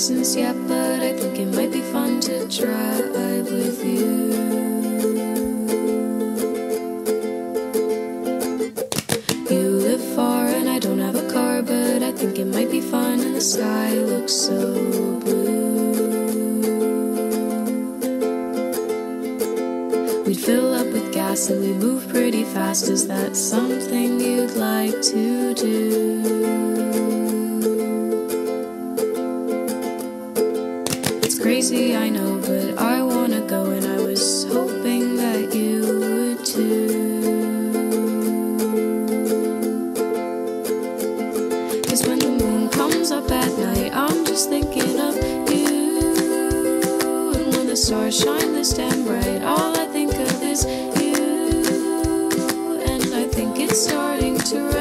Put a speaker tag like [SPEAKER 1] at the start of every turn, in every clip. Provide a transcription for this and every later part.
[SPEAKER 1] license yet, but I think it might be fun to drive with you. You live far and I don't have a car, but I think it might be fun, and the sky looks so blue. We'd fill up with gas and we move pretty fast. Is that something you'd like to do? Crazy, I know, but I wanna go, and I was hoping that you would too. Cause when the moon comes up at night, I'm just thinking of you. And when the stars shine this damn bright, all I think of is you. And I think it's starting to rain,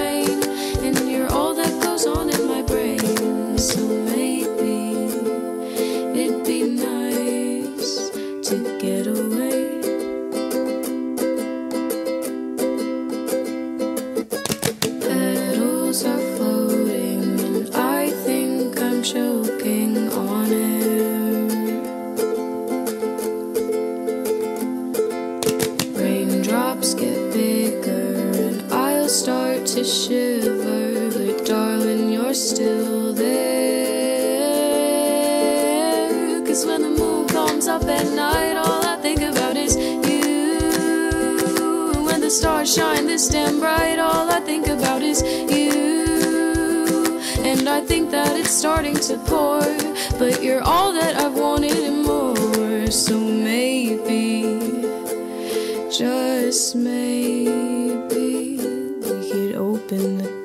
[SPEAKER 1] choking on air. Raindrops get bigger, and I'll start to shiver. But darling, you're still there. Cause when the moon comes up at night, all I think about is you. When the stars shine this damn bright, all I think about is you. I think that it's starting to pour, but you're all that I've wanted and more. So maybe, just maybe, we could open the